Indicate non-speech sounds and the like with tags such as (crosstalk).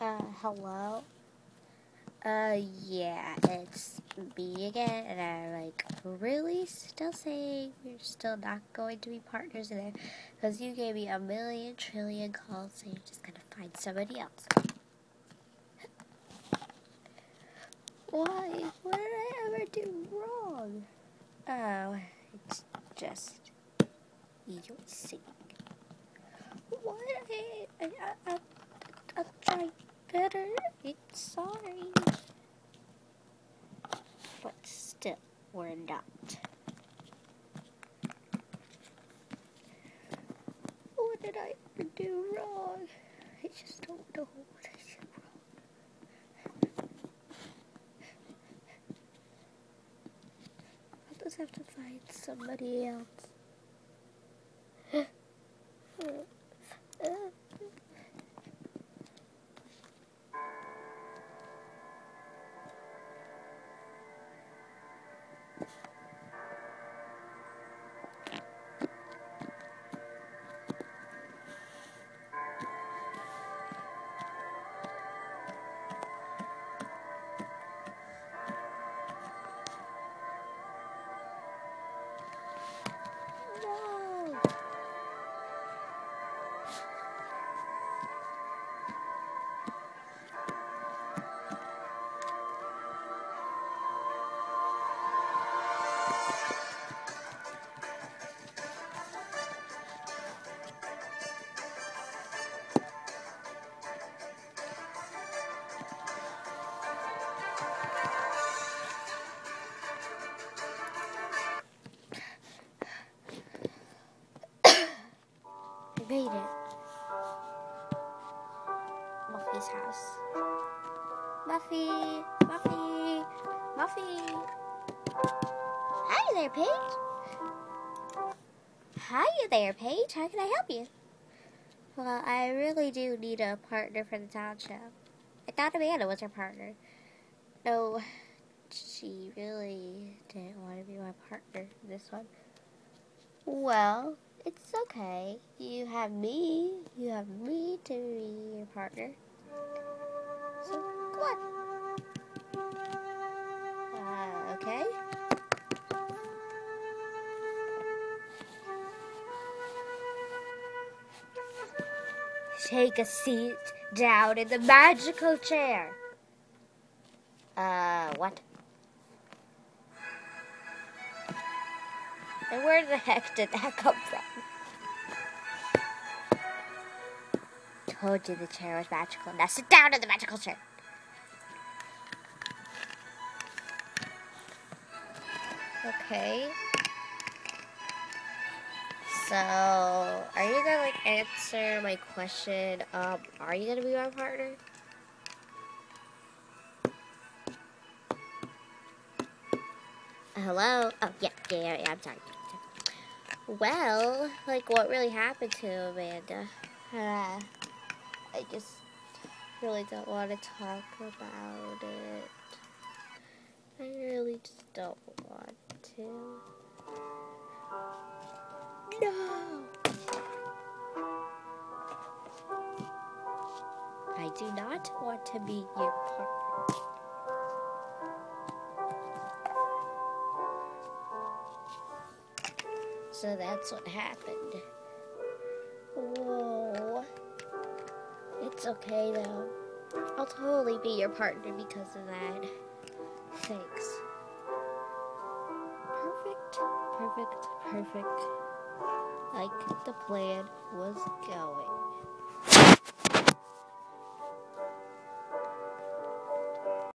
Uh, hello? Uh, yeah, it's me again, and I'm like, really? Still saying we're still not going to be partners in there? Because you gave me a million trillion calls, so you're just gonna find somebody else. (laughs) Why? What did I ever do wrong? Oh, it's just you're sick. What? I, I, I, I'll try better. I'm sorry. But still, we're not. What did I ever do wrong? I just don't know what I did wrong. I'll just have to find somebody else. Made it. Muffy's house. Muffy! Muffy! Muffy! Hi there, Paige! Hi there, Paige. How can I help you? Well, I really do need a partner for the township. I thought Amanda was her partner. No, she really didn't want to be my partner this one. Well, it's okay. You have me. You have me to be your partner. So, come on. Uh, okay. Take a seat down in the magical chair. Uh, what? And where the heck did that come from? Told you the chair was magical. Now sit down in the magical chair. Okay. So, are you gonna like answer my question? Um, are you gonna be my partner? Hello? Oh, yeah, yeah, yeah, I'm sorry. Well, like, what really happened to Amanda? Uh, I just really don't want to talk about it. I really just don't want to. No! I do not want to be your partner. So that's what happened. Whoa. It's okay though. I'll totally be your partner because of that. Thanks. Perfect, perfect, perfect. Like the plan was going.